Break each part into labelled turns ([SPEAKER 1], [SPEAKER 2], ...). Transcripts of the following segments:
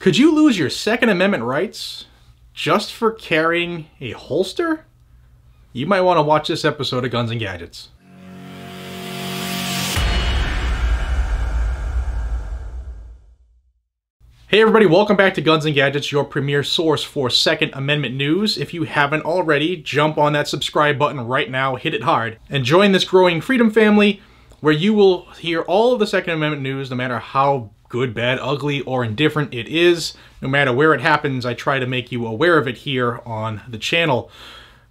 [SPEAKER 1] Could you lose your Second Amendment rights just for carrying a holster? You might want to watch this episode of Guns and Gadgets. Hey everybody, welcome back to Guns and Gadgets, your premier source for Second Amendment news. If you haven't already, jump on that subscribe button right now, hit it hard, and join this growing freedom family where you will hear all of the Second Amendment news no matter how good, bad, ugly, or indifferent it is. No matter where it happens, I try to make you aware of it here on the channel.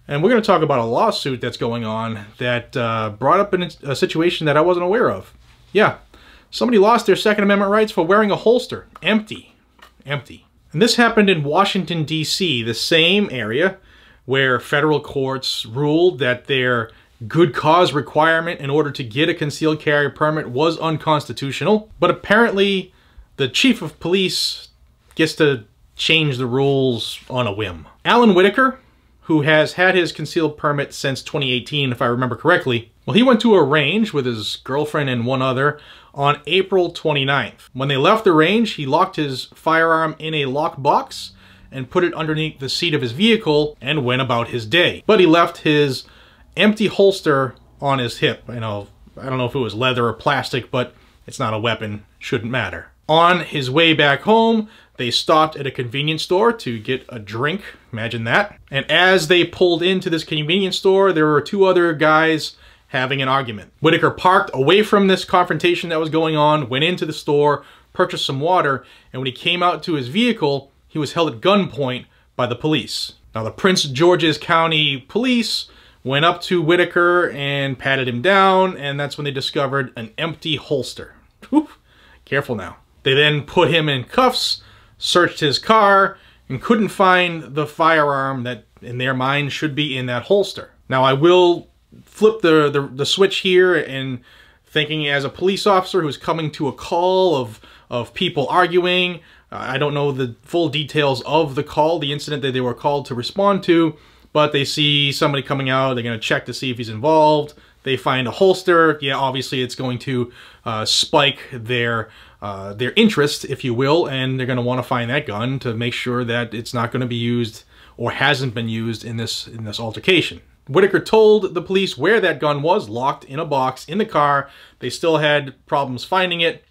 [SPEAKER 1] And we're going to talk about a lawsuit that's going on that uh, brought up a situation that I wasn't aware of. Yeah, somebody lost their Second Amendment rights for wearing a holster. Empty. Empty. And this happened in Washington, D.C., the same area where federal courts ruled that their good cause requirement in order to get a concealed carry permit was unconstitutional. But apparently, the chief of police gets to change the rules on a whim. Allen Whitaker, who has had his concealed permit since 2018, if I remember correctly, well, he went to a range with his girlfriend and one other on April 29th. When they left the range, he locked his firearm in a lock box and put it underneath the seat of his vehicle and went about his day. But he left his empty holster on his hip. You know, I don't know if it was leather or plastic, but it's not a weapon, shouldn't matter. On his way back home, they stopped at a convenience store to get a drink. Imagine that. And as they pulled into this convenience store, there were two other guys having an argument. Whitaker parked away from this confrontation that was going on, went into the store, purchased some water, and when he came out to his vehicle, he was held at gunpoint by the police. Now, the Prince George's County Police went up to Whitaker and patted him down, and that's when they discovered an empty holster. Careful now. They then put him in cuffs, searched his car, and couldn't find the firearm that, in their mind, should be in that holster. Now, I will flip the, the, the switch here and thinking as a police officer who's coming to a call of, of people arguing, I don't know the full details of the call, the incident that they were called to respond to, but they see somebody coming out, they're going to check to see if he's involved. They find a holster. Yeah, obviously it's going to uh, spike their uh, their interest, if you will, and they're going to want to find that gun to make sure that it's not going to be used or hasn't been used in this in this altercation. Whitaker told the police where that gun was, locked in a box in the car. They still had problems finding it.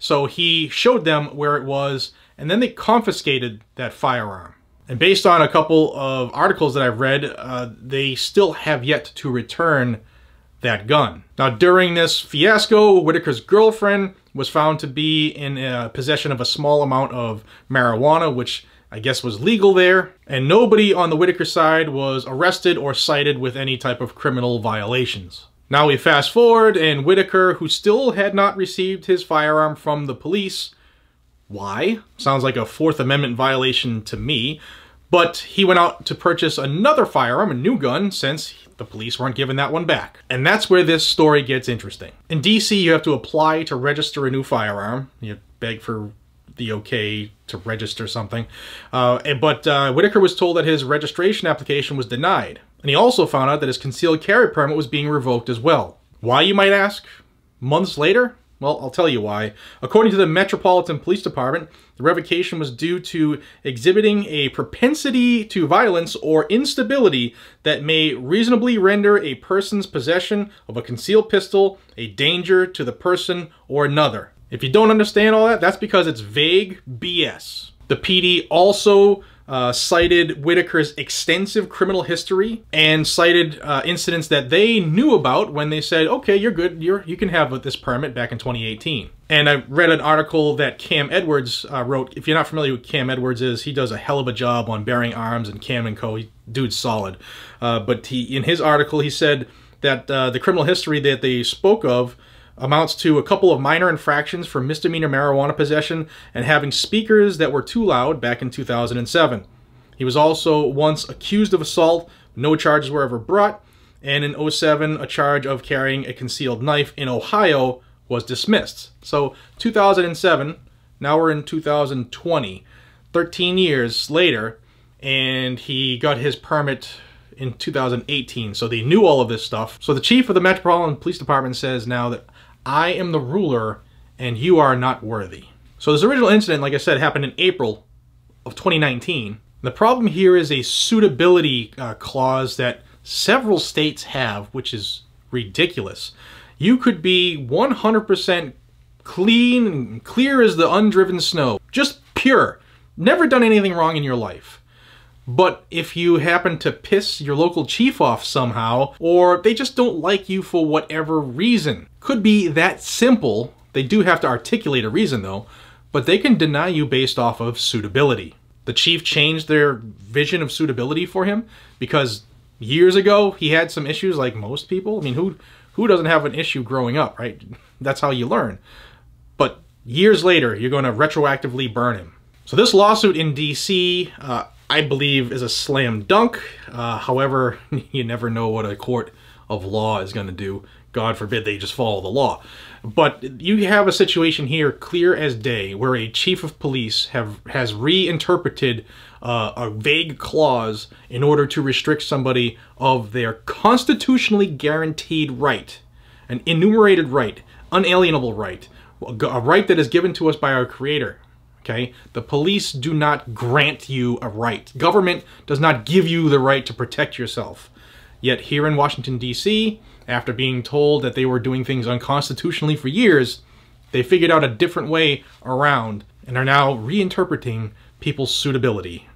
[SPEAKER 1] So he showed them where it was, and then they confiscated that firearm. And based on a couple of articles that I've read, uh, they still have yet to return that gun. Now, during this fiasco, Whitaker's girlfriend was found to be in uh, possession of a small amount of marijuana, which I guess was legal there, and nobody on the Whitaker side was arrested or cited with any type of criminal violations. Now we fast forward, and Whitaker, who still had not received his firearm from the police, why? Sounds like a Fourth Amendment violation to me. But he went out to purchase another firearm, a new gun, since the police weren't giving that one back. And that's where this story gets interesting. In DC, you have to apply to register a new firearm. You beg for the okay to register something. Uh, but uh, Whitaker was told that his registration application was denied. And he also found out that his concealed carry permit was being revoked as well. Why, you might ask? Months later, well, I'll tell you why. According to the Metropolitan Police Department, the revocation was due to exhibiting a propensity to violence or instability that may reasonably render a person's possession of a concealed pistol a danger to the person or another. If you don't understand all that, that's because it's vague BS. The PD also uh, cited Whitaker's extensive criminal history and cited uh, incidents that they knew about when they said, okay, you're good, you're, you can have this permit back in 2018. And I read an article that Cam Edwards uh, wrote. If you're not familiar with Cam Edwards is, he does a hell of a job on Bearing Arms and Cam & Co. He, dude's solid. Uh, but he, in his article, he said that uh, the criminal history that they spoke of amounts to a couple of minor infractions for misdemeanor marijuana possession and having speakers that were too loud back in 2007. He was also once accused of assault, no charges were ever brought, and in 07 a charge of carrying a concealed knife in Ohio was dismissed. So 2007, now we're in 2020, 13 years later, and he got his permit in 2018. So they knew all of this stuff. So the chief of the Metropolitan Police Department says now that I am the ruler and you are not worthy. So this original incident, like I said, happened in April of 2019. The problem here is a suitability uh, clause that several states have, which is ridiculous. You could be 100% clean and clear as the undriven snow, just pure, never done anything wrong in your life. But if you happen to piss your local chief off somehow, or they just don't like you for whatever reason, could be that simple. They do have to articulate a reason though, but they can deny you based off of suitability. The chief changed their vision of suitability for him because years ago he had some issues like most people. I mean, who who doesn't have an issue growing up, right? That's how you learn. But years later, you're going to retroactively burn him. So this lawsuit in D.C., uh, I believe, is a slam dunk. Uh, however, you never know what a court of law is going to do. God forbid they just follow the law. But you have a situation here clear as day where a chief of police have has reinterpreted uh, a vague clause in order to restrict somebody of their constitutionally guaranteed right, an enumerated right, unalienable right, a right that is given to us by our creator. Okay? The police do not grant you a right. Government does not give you the right to protect yourself. Yet here in Washington, D.C., after being told that they were doing things unconstitutionally for years, they figured out a different way around and are now reinterpreting people's suitability.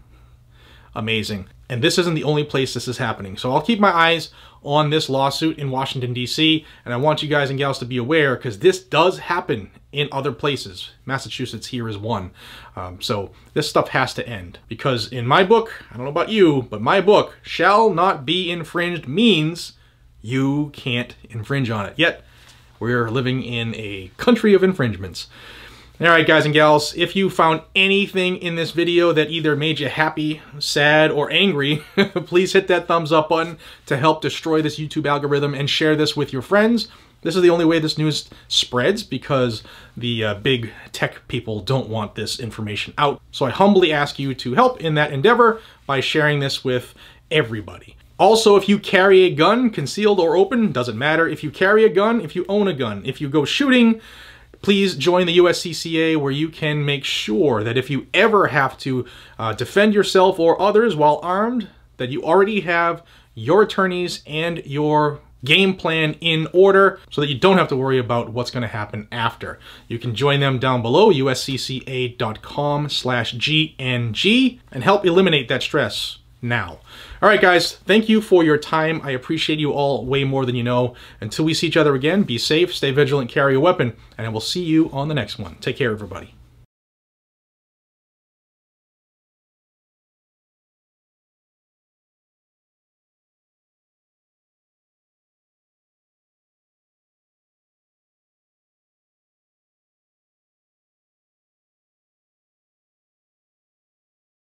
[SPEAKER 1] Amazing. And this isn't the only place this is happening. So I'll keep my eyes on this lawsuit in Washington, D.C., and I want you guys and gals to be aware because this does happen in other places. Massachusetts here is one. Um, so this stuff has to end because in my book, I don't know about you, but my book, shall not be infringed means you can't infringe on it. Yet, we're living in a country of infringements. Alright guys and gals, if you found anything in this video that either made you happy, sad, or angry, please hit that thumbs up button to help destroy this YouTube algorithm and share this with your friends. This is the only way this news spreads because the uh, big tech people don't want this information out. So I humbly ask you to help in that endeavor by sharing this with everybody. Also, if you carry a gun, concealed or open, doesn't matter. If you carry a gun, if you own a gun, if you go shooting, please join the USCCA where you can make sure that if you ever have to uh, defend yourself or others while armed, that you already have your attorneys and your game plan in order so that you don't have to worry about what's going to happen after. You can join them down below, uscca.com slash GNG, and help eliminate that stress now. All right, guys, thank you for your time. I appreciate you all way more than you know. Until we see each other again, be safe, stay vigilant, carry a weapon, and I will see you on the next one. Take care, everybody.